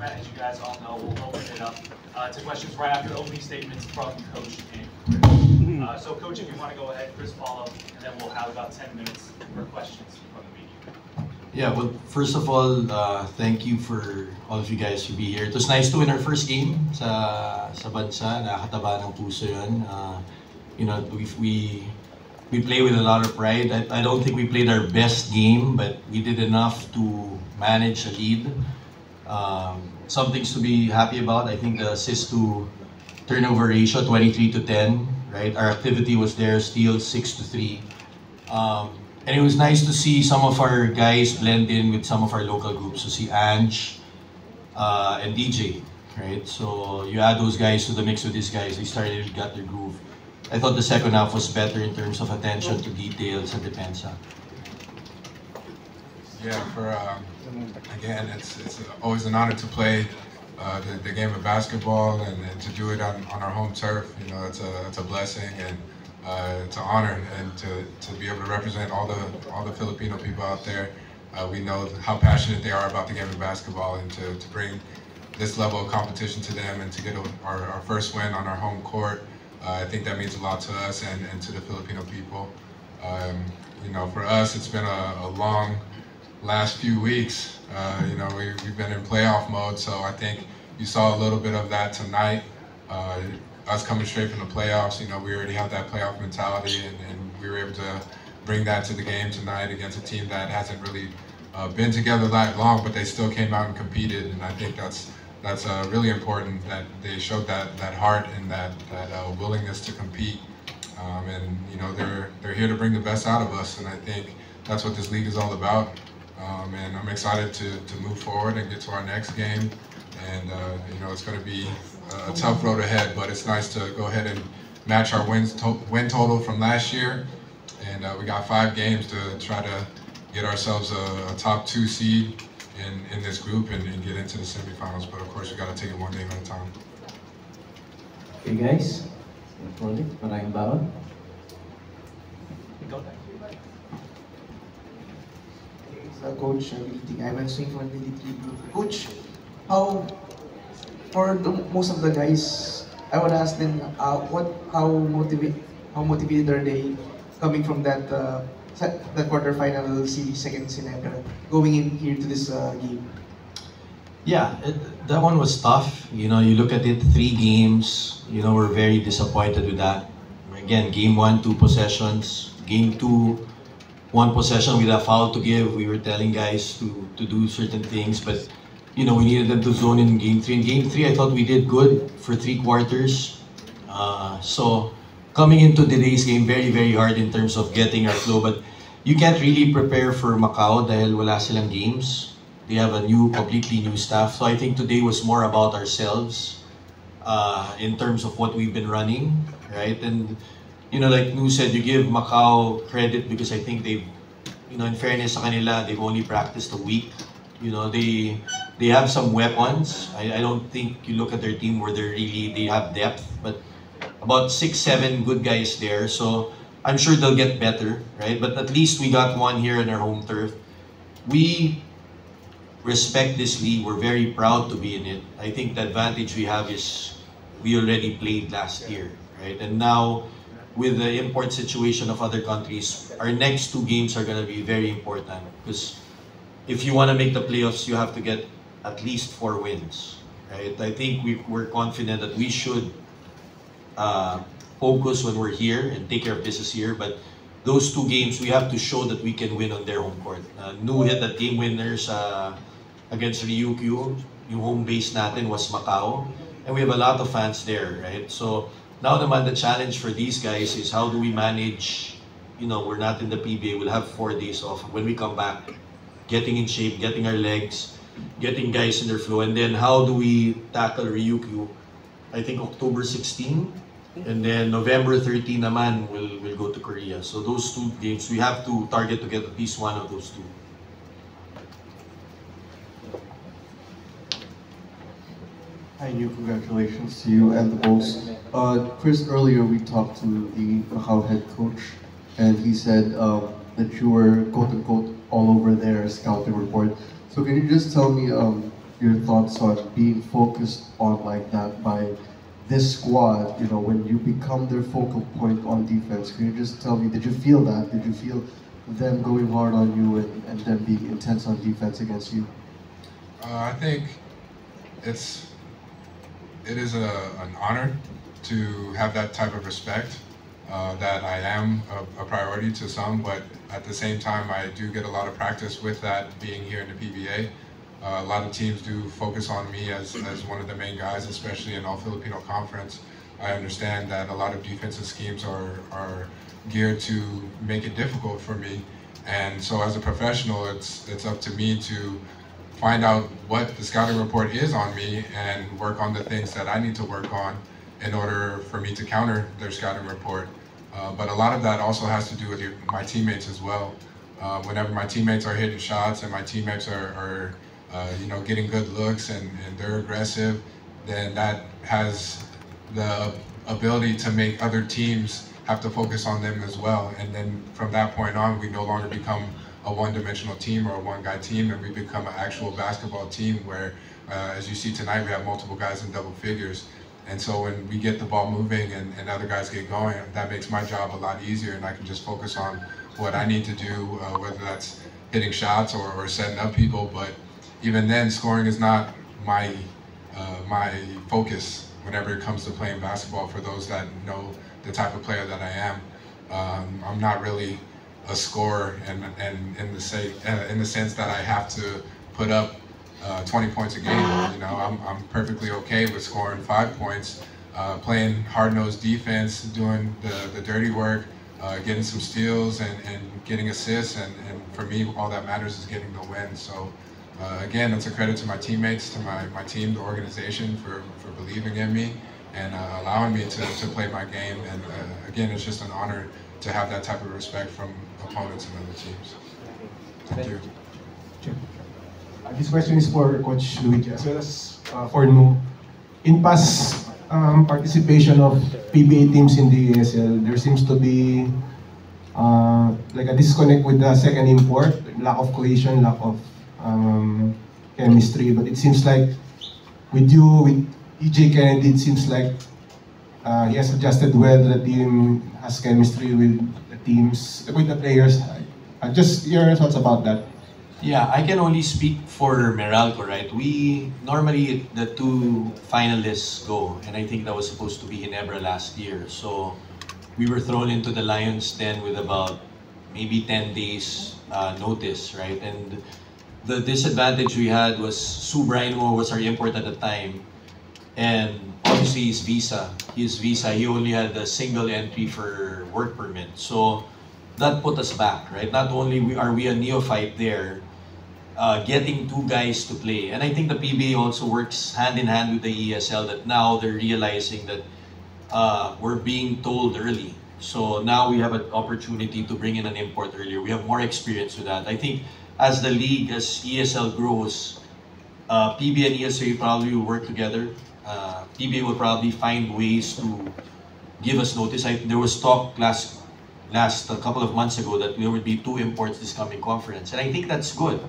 format, as you guys all know, we'll open it up uh, to questions right after opening statements from Coach and Chris. Uh, so, Coach, if you want to go ahead, Chris, follow, and then we'll have about 10 minutes for questions from the media. Yeah, well, first of all, uh, thank you for all of you guys to be here. It was nice to win our first game sa sa bansa. Nakakataba ng puso yun. Uh, you know, we, we we play with a lot of pride. I, I don't think we played our best game, but we did enough to manage a lead. Um, some things to be happy about. I think the assist to turnover ratio, 23 to 10, right? Our activity was there, still 6 to 3. Um, and it was nice to see some of our guys blend in with some of our local groups. So see Ange uh, and DJ, right? So you add those guys to the mix with these guys, they started to get their groove. I thought the second half was better in terms of attention to details and depensa. Yeah, for um, again, it's it's always an honor to play uh, the, the game of basketball and, and to do it on, on our home turf. You know, it's a it's a blessing and uh, it's an honor and to, to be able to represent all the all the Filipino people out there. Uh, we know how passionate they are about the game of basketball and to, to bring this level of competition to them and to get a, our, our first win on our home court. Uh, I think that means a lot to us and, and to the Filipino people. Um, you know, for us, it's been a, a long last few weeks. Uh, you know, we, have been in playoff mode, so I think you saw a little bit of that tonight. Uh, us coming straight from the playoffs, you know, we already have that playoff mentality, and, and, we were able to bring that to the game tonight against a team that hasn't really uh, been together that long, but they still came out and competed, and I think that's that's uh, really important that they showed that that heart and that that uh, willingness to compete. Um, and you know, they're they're here to bring the best out of us, and I think that's what this league is all about. Um, and I'm excited to, to move forward and get to our next game. And, uh, you know, it's going to be a tough road ahead, but it's nice to go ahead and match our wins to win total from last year. And uh, we got five games to try to get ourselves a, a top two seed in, in this group and, and, get into the semifinals. But of course, we got to take it one game at a time. Okay, guys. Maraming bawal. Go ahead Coach uh, I was saying for the Coach, how for the, most of the guys, I would ask them uh, what how motivate how motivated are they coming from that uh, that quarterfinal series second Ginebra going in here to this uh, game. Yeah, it, that one was tough. You know, you look at it, three games. You know, we're very disappointed with that. Again, game one, two possessions. Game two, one possession with a foul to give. We were telling guys to, to do certain things, but you know, we needed them to zone in game three. In game three, I thought we did good for three quarters. Uh, so coming into today's game, very, very hard in terms of getting our flow. But you can't really prepare for Macau dahil wala silang games. They have a new, completely new staff. So I think today was more about ourselves uh, in terms of what we've been running, right? And you know, like Nu said, you give Macau credit because I think they've, you know, in fairness sa kanila, they've only practiced a week. You know, they they have some weapons. I, I don't think you look at their team where they're really, they have depth, but about six, seven good guys there. So I'm sure they'll get better, right? But at least we got one here in our home turf. We respect this league. We're very proud to be in it. I think the advantage we have is we already played last year, right? And now with the import situation of other countries, our next two games are going to be very important because if you want to make the playoffs, you have to get at least four wins. Right? I think we, we're confident that we should uh, focus when we're here and take care of business here. But those two games, we have to show that we can win on their home court. Uh, Nu hit that game winners uh, against Ryukyu. Yung home base natin was Macau. And we have a lot of fans there, right? So now naman the challenge for these guys is how do we manage, you know, we're not in the PBA, we'll have four days off. When we come back, getting in shape, getting our legs, getting guys in their flow, and then how do we tackle Ryukyu? I think October 16, and then November 13 naman, we'll, we'll go to Korea. So those two games, we have to target to get at least one of those two. Hi, you. Congratulations to you and the Bolts. Uh, Chris, earlier we talked to the Macau head coach, and he said um, that you were quote unquote all over their scouting report. So can you just tell me um, your thoughts on being focused on like that by this squad, you know, when you become their focal point on defense. Can you just tell me, did you feel that? Did you feel them going hard on you and, and them being intense on defense against you? Uh, I think it's it is a, an honor to have that type of respect. Uh, that I am a, a, priority to some, but at the same time, I do get a lot of practice with that being here in the PBA. Uh, a lot of teams do focus on me as, as one of the main guys, especially in All Filipino Conference. I understand that a lot of defensive schemes are, are geared to make it difficult for me. And so as a professional, it's, it's up to me to find out what the scouting report is on me and work on the things that I need to work on in order for me to counter their scouting report. Uh, but a lot of that also has to do with your, my teammates as well. Uh, whenever my teammates are hitting shots and my teammates are, are uh, you know, getting good looks and, and they're aggressive, then that has the ability to make other teams have to focus on them as well. And then from that point on, we no longer become a one-dimensional team or a one-guy team, and we become an actual basketball team where, uh, as you see tonight, we have multiple guys in double figures. And so when we get the ball moving and, and other guys get going, that makes my job a lot easier and I can just focus on what I need to do, uh, whether that's hitting shots or, or setting up people. But even then, scoring is not my, uh, my focus whenever it comes to playing basketball for those that know the type of player that I am. Um, I'm not really a scorer and, and in, the say, uh, in the sense that I have to put up uh, 20 points a game. You know, I'm, I'm perfectly okay with scoring five points, uh, playing hard-nosed defense, doing the, the dirty work, uh, getting some steals and, and getting assists. And, and for me, all that matters is getting the win. So uh, again, it's a credit to my teammates, to my, my team, the organization for, for believing in me and uh, allowing me to, to play my game. And uh, again, it's just an honor to have that type of respect from opponents and other teams. Thank you. Uh, this question is for Coach Luigi as well as uh, for Nu. In past um, participation of PBA teams in the ESL, there seems to be uh, like a disconnect with the second import, lack of cohesion, lack of um, chemistry. But it seems like with you, with DJ Kennedy, it seems like uh, he has adjusted well. The team has chemistry with the teams, with the players. Uh, just your thoughts about that. Yeah, I can only speak for Meralco, right? We normally the two finalists go, and I think that was supposed to be Ginebra last year. So we were thrown into the Lions Den with about maybe 10 days uh, notice, right? And the disadvantage we had was Sue was our import at the time. And obviously his visa, his visa, he only had a single entry for work permit. So that put us back, right? Not only we are we a neophyte there, uh, getting two guys to play. And I think the PBA also works hand in hand with the ESL that now they're realizing that uh, we're being told early. So now we have an opportunity to bring in an import earlier. We have more experience with that. I think as the league, as ESL grows, uh, PBA and ESL probably will work together. Uh, PBA will probably find ways to give us notice. I, there was talk last last a couple of months ago that there would be two imports this coming conference, and I think that's good.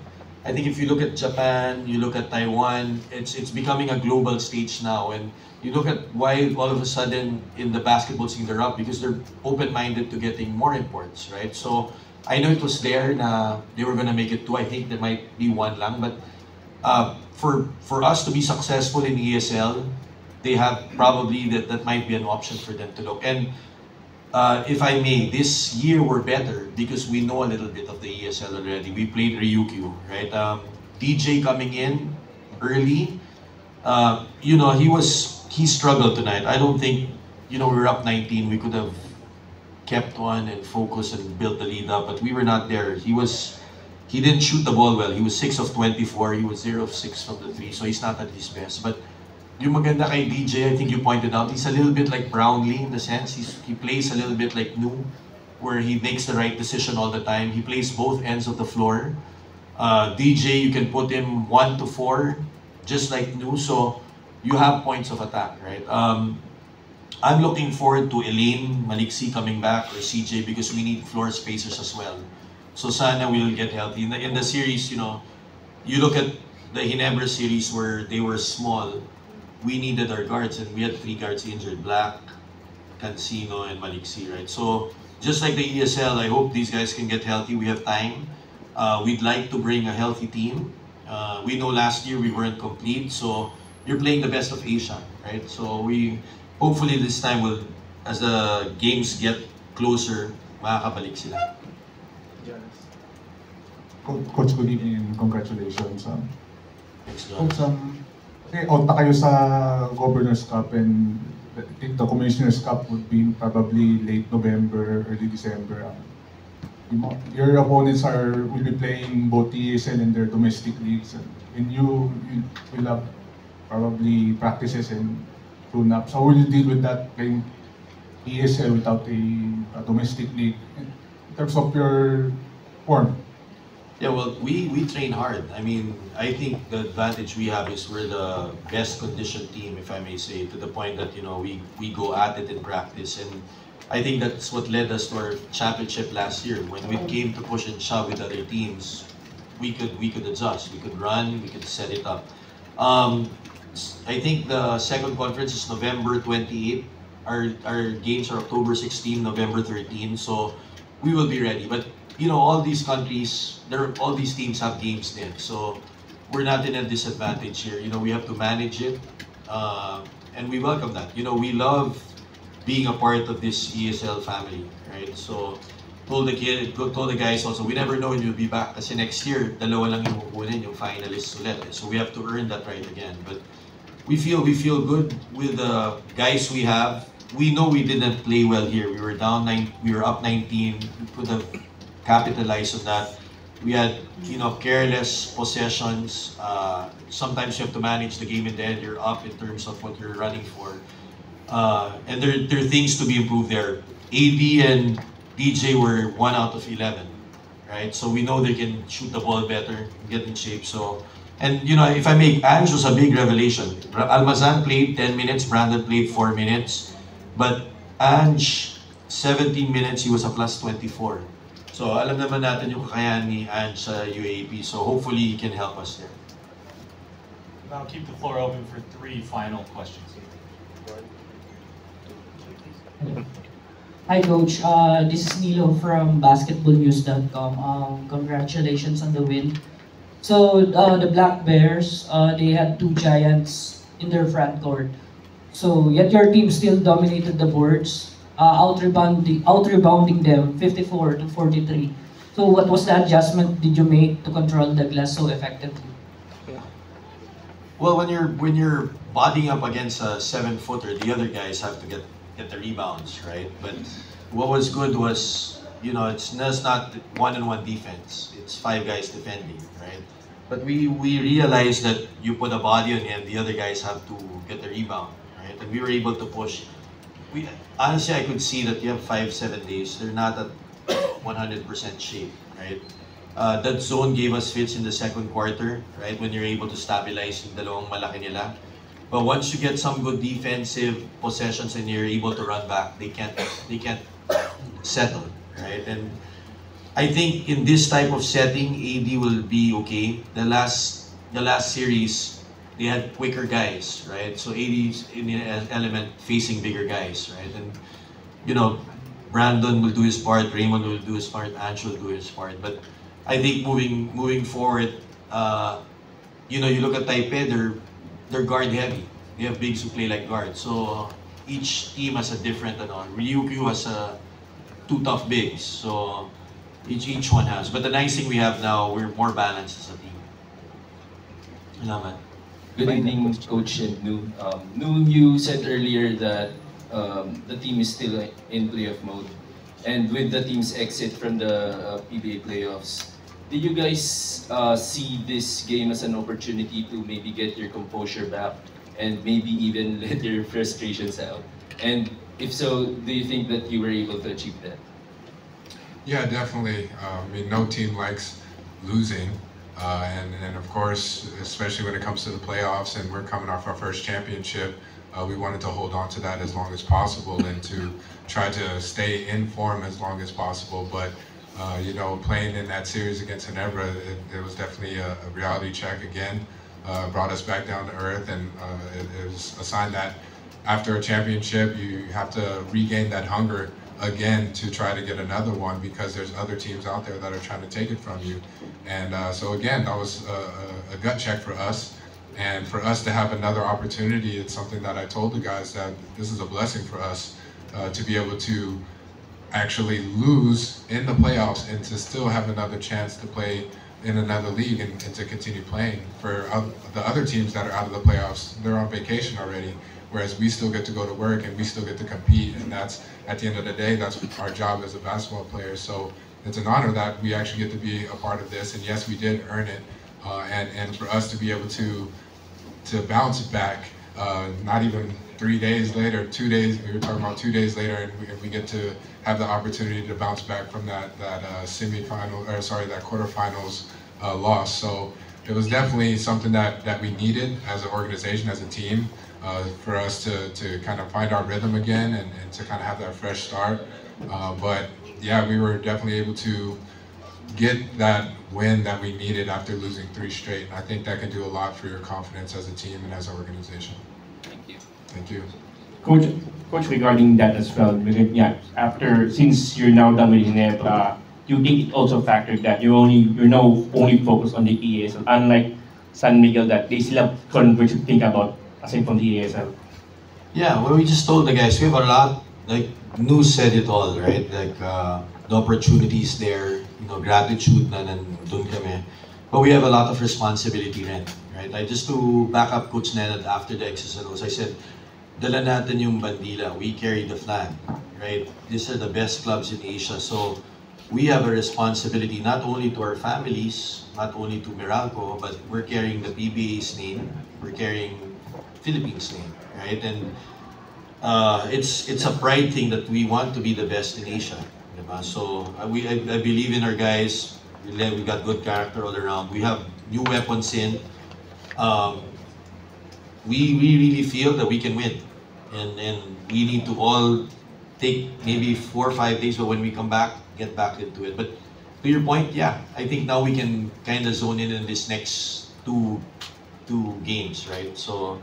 I think if you look at Japan, you look at Taiwan, it's it's becoming a global stage now. And you look at why all of a sudden in the basketball scene they're up because they're open-minded to getting more imports, right? So I know it was there na they were gonna make it two. I think there might be one lang, but uh, for for us to be successful in ESL, they have probably that that might be an option for them to look. And uh, if I may, this year we're better because we know a little bit of the ESL already. We played Ryukyu, right? Um, DJ coming in early, uh, you know, he was, he struggled tonight. I don't think, you know, we were up 19, we could have kept on and focused and built the lead up, but we were not there. He was, he didn't shoot the ball well. He was 6 of 24, he was 0 of 6 from the 3, so he's not at his best. But yung maganda kay DJ, I think you pointed out, he's a little bit like Brownlee in the sense, he's, he plays a little bit like Nu, where he makes the right decision all the time. He plays both ends of the floor. Uh, DJ, you can put him 1 to 4, just like Nu, so you have points of attack, right? Um, I'm looking forward to Elaine Maliksi coming back or CJ because we need floor spacers as well. So sana we'll get healthy. In the, in the series, you know, you look at the Ginebra series where they were small, we needed our guards and we had three guards injured, Black, Cancino, and Maliksi, right? So just like the ESL, I hope these guys can get healthy. We have time. Uh, we'd like to bring a healthy team. Uh, we know last year we weren't complete, so you're playing the best of Asia, right? So we hopefully this time will, as the games get closer, makakabalik sila. Co- Coach, good evening and congratulations. Um, Thanks, John. Coach, um, okay, out na kayo sa Governor's Cup and I think the Commissioner's Cup would be probably late November, early December. Um, your opponents are will be playing both ESL and their domestic leagues. And, and you, you will have probably practices and tune-ups. How will you deal with that playing ESL without a, a domestic league in terms of your form? Yeah, well, we, we train hard. I mean, I think the advantage we have is we're the best conditioned team, if I may say, to the point that, you know, we, we go at it in practice. And I think that's what led us to our championship last year. When we came to push and shove with other teams, we could we could adjust. We could run, we could set it up. Um, I think the second conference is November 28. Our, our games are October 16, November 13. So we will be ready. But you know, all these countries, there, all these teams have games there. So we're not in a disadvantage here. You know, we have to manage it, uh, and we welcome that. You know, we love being a part of this ESL family, right? So told the kid, told the guys also, we never know when you'll be back. Kasi next year, dalawa lang yung kukunin, yung finalists ulit. eh. So we have to earn that right again. But we feel we feel good with the guys we have. We know we didn't play well here. We were down nine. We were up 19. We could have capitalized on that. We had you know careless possessions. Uh, sometimes you have to manage the game in the end. You're up in terms of what you're running for. Uh, and there, there are things to be improved there. AD and DJ were one out of 11, right? So we know they can shoot the ball better, get in shape. So, and you know, if I make Ange was a big revelation. Almazan played 10 minutes, Brandon played 4 minutes, but Ange, 17 minutes, he was a plus 24. So alam naman natin yung kakayahan ni Ange sa UAAP. So hopefully he can help us there. Now keep the floor open for three final questions. Hi, Coach. Uh, this is Nilo from BasketballNews.com. Um, congratulations on the win. So uh, the Black Bears, uh, they had two giants in their front court. So yet your team still dominated the boards, uh, out rebounding, out rebounding them, 54 to 43. So what was the adjustment did you make to control the glass so effectively? Well, when you're when you're bodying up against a seven footer, the other guys have to get get the rebounds, right? But what was good was, you know, it's just not one on one defense. It's five guys defending, right? But we we realized that you put a body on him, the other guys have to get the rebound, right? And we were able to push. We honestly, I could see that you have five seven days. They're not at 100% shape, right? Uh, that zone gave us fits in the second quarter, right? When you're able to stabilize yung dalawang malaki nila. But once you get some good defensive possessions and you're able to run back, they can't they can't settle, right? And I think in this type of setting, AD will be okay. The last the last series, they had quicker guys, right? So AD's in the element facing bigger guys, right? And you know, Brandon will do his part, Raymond will do his part, Ange will do his part. But I think moving moving forward, uh, you know, you look at Taipei, they're they're guard heavy. They have bigs who play like guards. So each team has a different ano. Ryukyu has a two tough bigs. So each each one has. But the nice thing we have now, we're more balanced as a team. Salamat. Good evening, Coach and Nu. Um, you said earlier that um, the team is still in playoff mode. And with the team's exit from the uh, PBA playoffs, did you guys uh, see this game as an opportunity to maybe get your composure back and maybe even let your frustrations out? And if so, do you think that you were able to achieve that? Yeah, definitely. Uh, I mean, no team likes losing. Uh, and, and of course, especially when it comes to the playoffs and we're coming off our first championship, uh, we wanted to hold on to that as long as possible and to try to stay in form as long as possible. But, uh, you know, playing in that series against Ginebra, it, it was definitely a, a reality check again. uh, brought us back down to earth, and uh, it, it was a sign that after a championship, you have to regain that hunger again to try to get another one because there's other teams out there that are trying to take it from you. And uh, so again, that was a, a, gut check for us. And for us to have another opportunity, it's something that I told the guys that this is a blessing for us uh, to be able to actually lose in the playoffs and to still have another chance to play in another league and, and to continue playing. For the other teams that are out of the playoffs, they're on vacation already whereas we still get to go to work and we still get to compete. And that's at the end of the day that's our job as a basketball player. So it's an honor that we actually get to be a part of this. And yes we did earn it. Uh, and and for us to be able to to bounce back uh, not even three days later two days we were talking about two days later and we, we get to have the opportunity to bounce back from that that uh, semifinal or sorry that quarterfinals uh, loss. So it was definitely something that that we needed as an organization as a team uh, for us to, to kind of find our rhythm again and, and to kind of have that fresh start. Uh, but yeah, we were definitely able to get that win that we needed after losing three straight. And I think that can do a lot for your confidence as a team and as an organization. Thank you. Thank you. Coach, coach, regarding that as well, yeah, after since you're now done with Ginebra, do you think it also factored that you only you're now only focused on the EASL, unlike San Miguel that they still have current to think about aside from the ESL? Yeah, well, we just told the guys we have a lot. Like news said it all, right? Like uh, the opportunities there, you know, gratitude na nandun kami. But we have a lot of responsibility rin, right? Like just to back up Coach Nenad after the exercise, I said, dala natin yung bandila. We carry the flag, right? These are the best clubs in Asia. So we have a responsibility not only to our families, not only to Meralco, but we're carrying the PBA's name. We're carrying Philippines name, right? And uh, it's it's a pride thing that we want to be the best in Asia. Diba? So uh, we I, I, believe in our guys. We, we got good character all around. We have new weapons in. Um, we, we really feel that we can win. And, and we need to all take maybe four or five days, but when we come back, get back into it. But to your point, yeah, I think now we can kind of zone in in this next two two games, right? So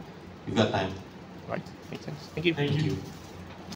You've got time. Right. Makes sense. Thank you. Thank you.